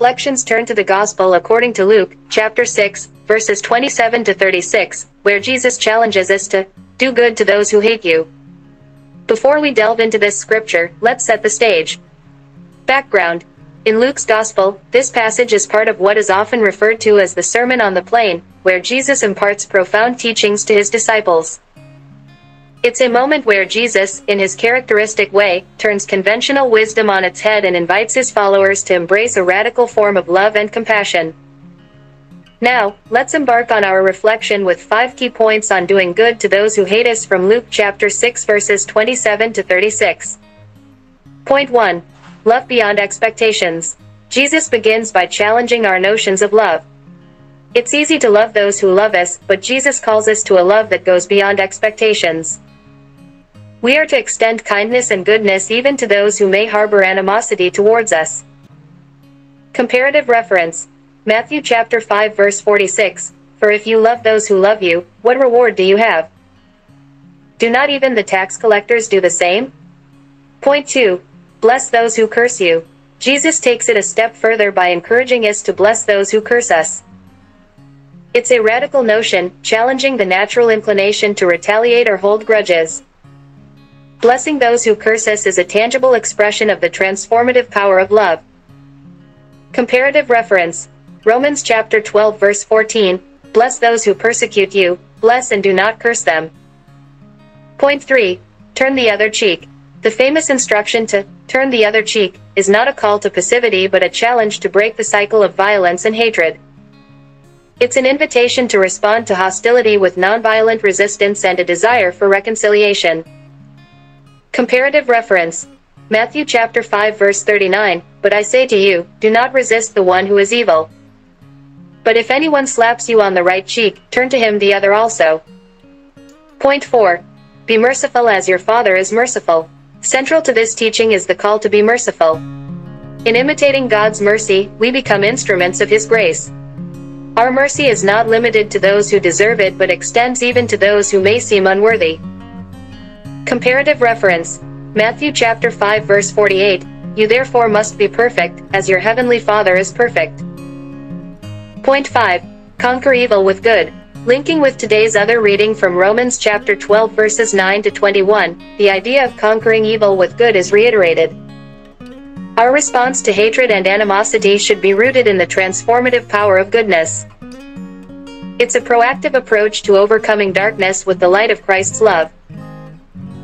reflections turn to the Gospel according to Luke, chapter 6, verses 27 to 36, where Jesus challenges us to do good to those who hate you. Before we delve into this scripture, let's set the stage. Background In Luke's Gospel, this passage is part of what is often referred to as the Sermon on the Plain, where Jesus imparts profound teachings to his disciples. It's a moment where Jesus, in his characteristic way, turns conventional wisdom on its head and invites his followers to embrace a radical form of love and compassion. Now, let's embark on our reflection with five key points on doing good to those who hate us from Luke chapter 6 verses 27 to 36. Point 1. Love beyond expectations. Jesus begins by challenging our notions of love. It's easy to love those who love us, but Jesus calls us to a love that goes beyond expectations. We are to extend kindness and goodness even to those who may harbor animosity towards us. Comparative reference. Matthew chapter 5 verse 46. For if you love those who love you, what reward do you have? Do not even the tax collectors do the same? Point 2. Bless those who curse you. Jesus takes it a step further by encouraging us to bless those who curse us. It's a radical notion, challenging the natural inclination to retaliate or hold grudges. Blessing those who curse us is a tangible expression of the transformative power of love. Comparative reference. Romans chapter 12 verse 14. Bless those who persecute you, bless and do not curse them. Point 3. Turn the other cheek. The famous instruction to turn the other cheek is not a call to passivity but a challenge to break the cycle of violence and hatred. It's an invitation to respond to hostility with nonviolent resistance and a desire for reconciliation. Comparative reference. Matthew chapter 5 verse 39, But I say to you, do not resist the one who is evil. But if anyone slaps you on the right cheek, turn to him the other also. Point 4. Be merciful as your Father is merciful. Central to this teaching is the call to be merciful. In imitating God's mercy, we become instruments of His grace. Our mercy is not limited to those who deserve it but extends even to those who may seem unworthy. Comparative reference. Matthew chapter 5 verse 48. You therefore must be perfect, as your heavenly Father is perfect. Point 5. Conquer evil with good. Linking with today's other reading from Romans chapter 12 verses 9 to 21, the idea of conquering evil with good is reiterated. Our response to hatred and animosity should be rooted in the transformative power of goodness. It's a proactive approach to overcoming darkness with the light of Christ's love.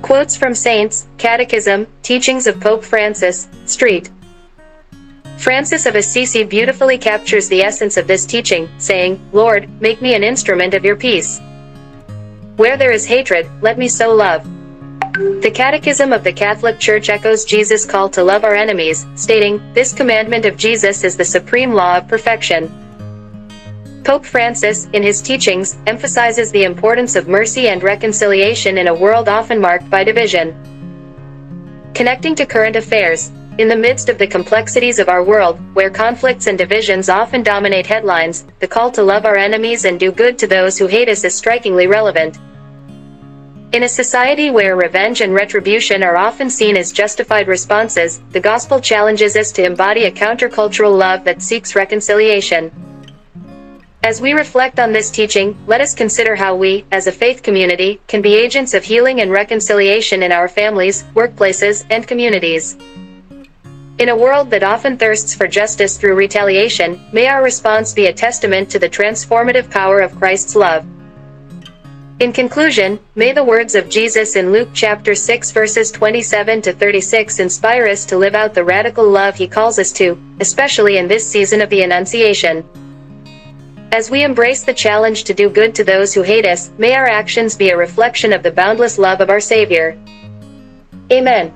Quotes from Saints, Catechism, Teachings of Pope Francis, Street. Francis of Assisi beautifully captures the essence of this teaching, saying, Lord, make me an instrument of your peace. Where there is hatred, let me sow love. The Catechism of the Catholic Church echoes Jesus' call to love our enemies, stating, This commandment of Jesus is the supreme law of perfection. Pope Francis, in his teachings, emphasizes the importance of mercy and reconciliation in a world often marked by division. Connecting to current affairs, in the midst of the complexities of our world, where conflicts and divisions often dominate headlines, the call to love our enemies and do good to those who hate us is strikingly relevant. In a society where revenge and retribution are often seen as justified responses, the gospel challenges us to embody a countercultural love that seeks reconciliation. As we reflect on this teaching, let us consider how we, as a faith community, can be agents of healing and reconciliation in our families, workplaces, and communities. In a world that often thirsts for justice through retaliation, may our response be a testament to the transformative power of Christ's love. In conclusion, may the words of Jesus in Luke chapter 6 verses 27 to 36 inspire us to live out the radical love he calls us to, especially in this season of the Annunciation. As we embrace the challenge to do good to those who hate us, may our actions be a reflection of the boundless love of our Savior. Amen.